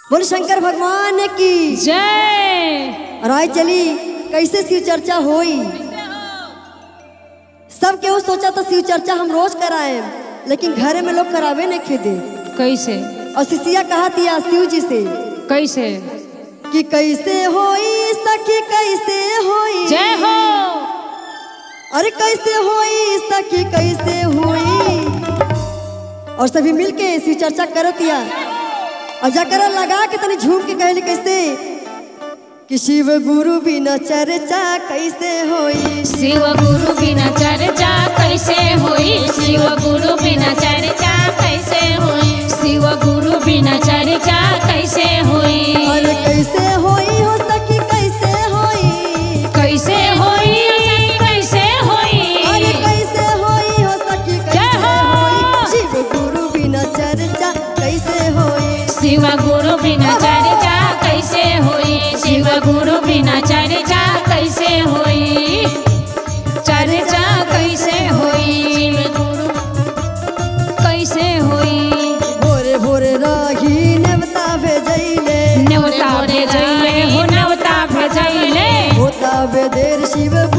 बोल शंकर भगवान की। जय। राय चली कैसे शिव चर्चा होई? सब केहू सोचा तो शिव चर्चा हम रोज कराए लेकिन घरे में लोग करावे नहीं खेदे। कैसे? और शिष्या कहा दिया शिव जी से कैसे? कि कैसे होई सखी कैसे होई? जय हो। अरे कैसे होई सखी कैसे हुई? और सभी मिलके शिव चर्चा करतिया। और जाकर लगा के तनी झूम के कहली कैसे? कि शिव गुरु बिना चर्चा कैसे होई? शिव गुरु बिना चर्चा कैसे होई? शिव गुरु vedere Shiva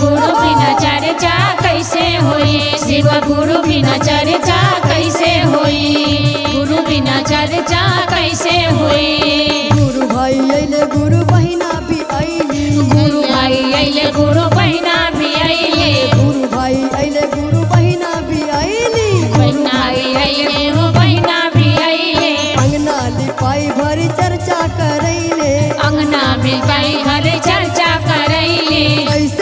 गुरु बिना चर्चा कैसे होई? शिव गुरु बिना चर्चा कैसे होई? गुरु बिना चर्चा कैसे होई? गुरु भाई अइले गुरु बहिना भी अइली। गुरु भाई अइले गुरु बहिना भी अइले। गुरु भाई अइले गुरु बहिना भी अइली। बहिना अइले बहिना भी अइले। अंगना लिपाई भरी चर्चा करैले। अंगना में कई घर चर्चा करैले। कैसे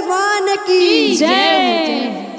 भगवान की। जय।